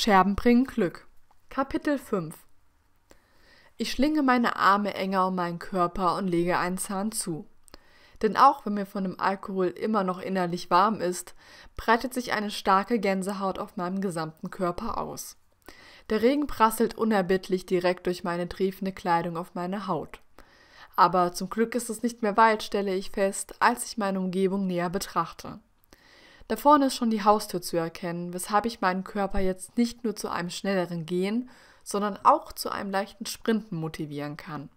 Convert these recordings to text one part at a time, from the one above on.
Scherben bringen Glück. Kapitel 5 Ich schlinge meine Arme enger um meinen Körper und lege einen Zahn zu. Denn auch wenn mir von dem Alkohol immer noch innerlich warm ist, breitet sich eine starke Gänsehaut auf meinem gesamten Körper aus. Der Regen prasselt unerbittlich direkt durch meine triefende Kleidung auf meine Haut. Aber zum Glück ist es nicht mehr weit, stelle ich fest, als ich meine Umgebung näher betrachte. Da vorne ist schon die Haustür zu erkennen, weshalb ich meinen Körper jetzt nicht nur zu einem schnelleren Gehen, sondern auch zu einem leichten Sprinten motivieren kann.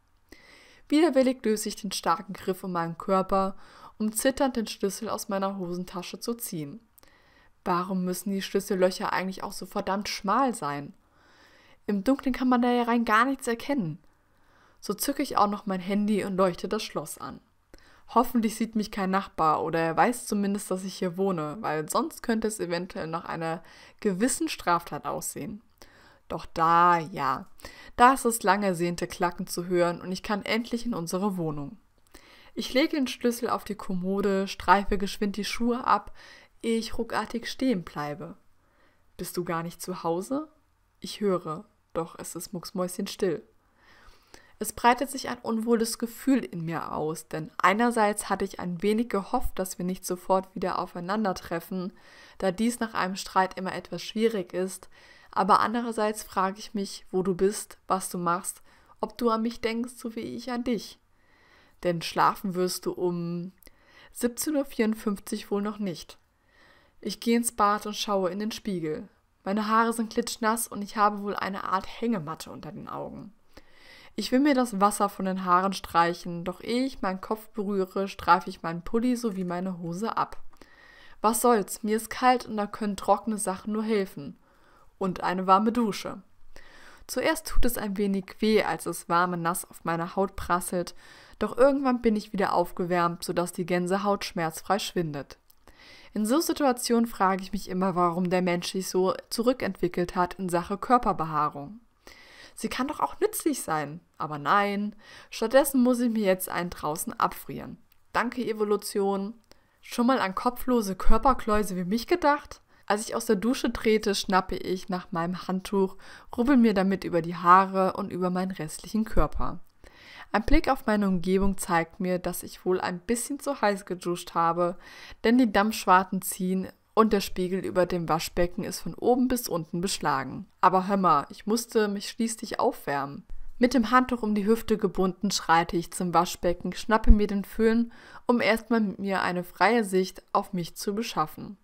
Widerwillig löse ich den starken Griff um meinen Körper, um zitternd den Schlüssel aus meiner Hosentasche zu ziehen. Warum müssen die Schlüssellöcher eigentlich auch so verdammt schmal sein? Im Dunkeln kann man da ja rein gar nichts erkennen. So zücke ich auch noch mein Handy und leuchte das Schloss an. Hoffentlich sieht mich kein Nachbar oder er weiß zumindest, dass ich hier wohne, weil sonst könnte es eventuell nach einer gewissen Straftat aussehen. Doch da, ja, da ist das lang ersehnte Klacken zu hören und ich kann endlich in unsere Wohnung. Ich lege den Schlüssel auf die Kommode, streife geschwind die Schuhe ab, ehe ich ruckartig stehen bleibe. Bist du gar nicht zu Hause? Ich höre, doch es ist mucksmäuschenstill. Es breitet sich ein unwohles Gefühl in mir aus, denn einerseits hatte ich ein wenig gehofft, dass wir nicht sofort wieder aufeinandertreffen, da dies nach einem Streit immer etwas schwierig ist, aber andererseits frage ich mich, wo du bist, was du machst, ob du an mich denkst, so wie ich an dich. Denn schlafen wirst du um 17.54 Uhr wohl noch nicht. Ich gehe ins Bad und schaue in den Spiegel. Meine Haare sind klitschnass und ich habe wohl eine Art Hängematte unter den Augen. Ich will mir das Wasser von den Haaren streichen, doch ehe ich meinen Kopf berühre, streife ich meinen Pulli sowie meine Hose ab. Was soll's, mir ist kalt und da können trockene Sachen nur helfen. Und eine warme Dusche. Zuerst tut es ein wenig weh, als das warme Nass auf meiner Haut prasselt, doch irgendwann bin ich wieder aufgewärmt, sodass die Gänsehaut schmerzfrei schwindet. In so Situationen frage ich mich immer, warum der Mensch sich so zurückentwickelt hat in Sache Körperbehaarung. Sie kann doch auch nützlich sein. Aber nein, stattdessen muss ich mir jetzt einen draußen abfrieren. Danke, Evolution. Schon mal an kopflose Körperkläuse wie mich gedacht? Als ich aus der Dusche trete, schnappe ich nach meinem Handtuch, rubbel mir damit über die Haare und über meinen restlichen Körper. Ein Blick auf meine Umgebung zeigt mir, dass ich wohl ein bisschen zu heiß geduscht habe, denn die Dampfschwarten ziehen und der Spiegel über dem Waschbecken ist von oben bis unten beschlagen. Aber hör mal, ich musste mich schließlich aufwärmen. Mit dem Handtuch um die Hüfte gebunden schreite ich zum Waschbecken, schnappe mir den Föhn, um erstmal mit mir eine freie Sicht auf mich zu beschaffen.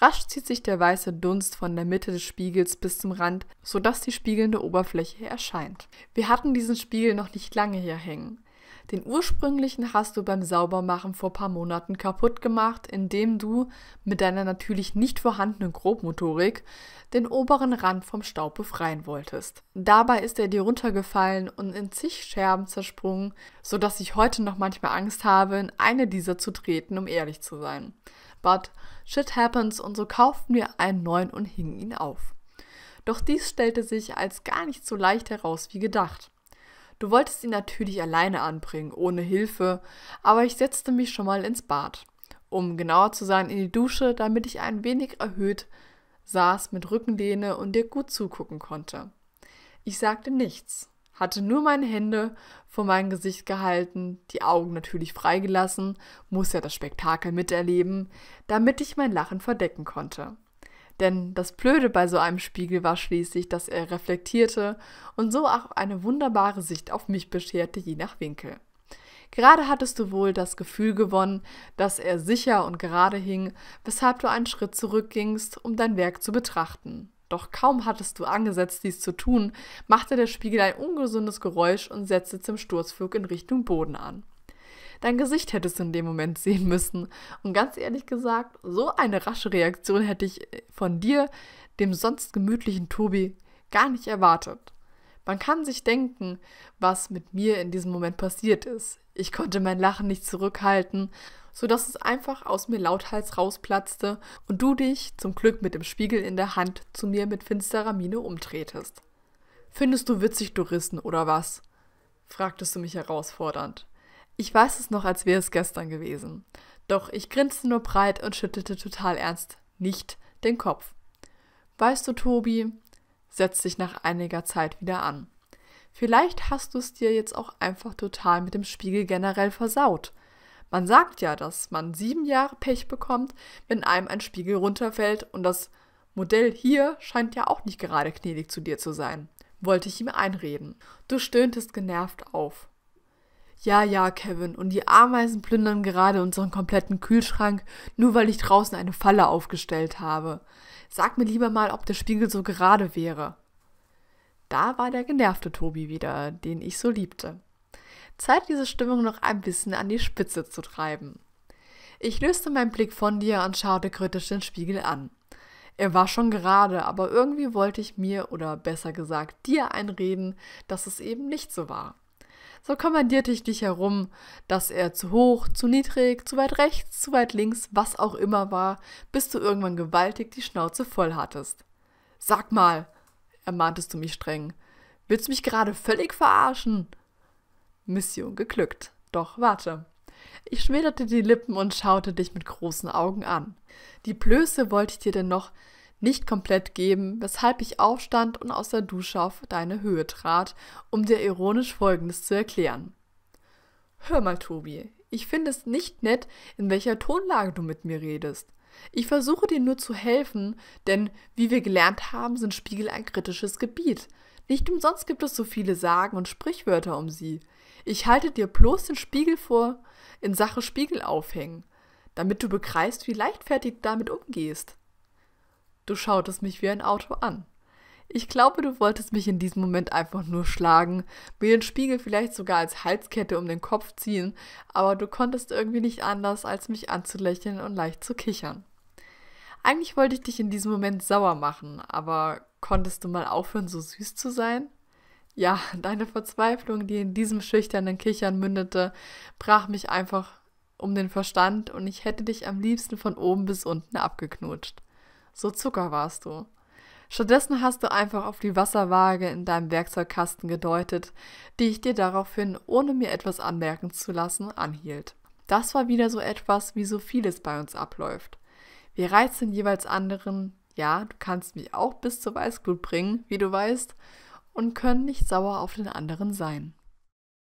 Rasch zieht sich der weiße Dunst von der Mitte des Spiegels bis zum Rand, sodass die spiegelnde Oberfläche erscheint. Wir hatten diesen Spiegel noch nicht lange hier hängen. Den ursprünglichen hast du beim Saubermachen vor paar Monaten kaputt gemacht, indem du mit deiner natürlich nicht vorhandenen Grobmotorik den oberen Rand vom Staub befreien wolltest. Dabei ist er dir runtergefallen und in zig Scherben zersprungen, so dass ich heute noch manchmal Angst habe, in eine dieser zu treten, um ehrlich zu sein. But shit happens und so kauften wir einen neuen und hingen ihn auf. Doch dies stellte sich als gar nicht so leicht heraus wie gedacht. Du wolltest ihn natürlich alleine anbringen, ohne Hilfe, aber ich setzte mich schon mal ins Bad. Um genauer zu sein, in die Dusche, damit ich ein wenig erhöht saß mit Rückenlehne und dir gut zugucken konnte. Ich sagte nichts, hatte nur meine Hände vor mein Gesicht gehalten, die Augen natürlich freigelassen, muss ja das Spektakel miterleben, damit ich mein Lachen verdecken konnte. Denn das Blöde bei so einem Spiegel war schließlich, dass er reflektierte und so auch eine wunderbare Sicht auf mich bescherte, je nach Winkel. Gerade hattest du wohl das Gefühl gewonnen, dass er sicher und gerade hing, weshalb du einen Schritt zurückgingst, um dein Werk zu betrachten. Doch kaum hattest du angesetzt, dies zu tun, machte der Spiegel ein ungesundes Geräusch und setzte zum Sturzflug in Richtung Boden an. Dein Gesicht hättest du in dem Moment sehen müssen. Und ganz ehrlich gesagt, so eine rasche Reaktion hätte ich äh, von dir, dem sonst gemütlichen Tobi, gar nicht erwartet. Man kann sich denken, was mit mir in diesem Moment passiert ist. Ich konnte mein Lachen nicht zurückhalten, so dass es einfach aus mir lauthals rausplatzte und du dich, zum Glück mit dem Spiegel in der Hand, zu mir mit finsterer Miene umdrehtest. Findest du witzig, Dorissen, oder was? fragtest du mich herausfordernd. Ich weiß es noch, als wäre es gestern gewesen. Doch ich grinste nur breit und schüttelte total ernst nicht den Kopf. Weißt du, Tobi, setzt sich nach einiger Zeit wieder an. Vielleicht hast du es dir jetzt auch einfach total mit dem Spiegel generell versaut. Man sagt ja, dass man sieben Jahre Pech bekommt, wenn einem ein Spiegel runterfällt und das Modell hier scheint ja auch nicht gerade gnädig zu dir zu sein. Wollte ich ihm einreden. Du stöhntest genervt auf. Ja, ja, Kevin, und die Ameisen plündern gerade unseren kompletten Kühlschrank, nur weil ich draußen eine Falle aufgestellt habe. Sag mir lieber mal, ob der Spiegel so gerade wäre. Da war der genervte Tobi wieder, den ich so liebte. Zeit, diese Stimmung noch ein bisschen an die Spitze zu treiben. Ich löste meinen Blick von dir und schaute kritisch den Spiegel an. Er war schon gerade, aber irgendwie wollte ich mir, oder besser gesagt dir einreden, dass es eben nicht so war. So kommandierte ich dich herum, dass er zu hoch, zu niedrig, zu weit rechts, zu weit links, was auch immer war, bis du irgendwann gewaltig die Schnauze voll hattest. Sag mal, ermahntest du mich streng, willst du mich gerade völlig verarschen? Mission geglückt. Doch warte. Ich schmälerte die Lippen und schaute dich mit großen Augen an. Die Blöße wollte ich dir denn noch nicht komplett geben, weshalb ich aufstand und aus der Dusche auf deine Höhe trat, um dir ironisch Folgendes zu erklären. Hör mal, Tobi, ich finde es nicht nett, in welcher Tonlage du mit mir redest. Ich versuche dir nur zu helfen, denn wie wir gelernt haben, sind Spiegel ein kritisches Gebiet. Nicht umsonst gibt es so viele Sagen und Sprichwörter um sie. Ich halte dir bloß den Spiegel vor in Sache Spiegel aufhängen, damit du begreifst, wie leichtfertig du damit umgehst. Du schautest mich wie ein Auto an. Ich glaube, du wolltest mich in diesem Moment einfach nur schlagen, mir den Spiegel vielleicht sogar als Halskette um den Kopf ziehen, aber du konntest irgendwie nicht anders, als mich anzulächeln und leicht zu kichern. Eigentlich wollte ich dich in diesem Moment sauer machen, aber konntest du mal aufhören, so süß zu sein? Ja, deine Verzweiflung, die in diesem schüchternen Kichern mündete, brach mich einfach um den Verstand und ich hätte dich am liebsten von oben bis unten abgeknutscht. So Zucker warst du. Stattdessen hast du einfach auf die Wasserwaage in deinem Werkzeugkasten gedeutet, die ich dir daraufhin, ohne mir etwas anmerken zu lassen, anhielt. Das war wieder so etwas, wie so vieles bei uns abläuft. Wir reizen jeweils anderen, ja, du kannst mich auch bis zur Weißglut bringen, wie du weißt, und können nicht sauer auf den anderen sein.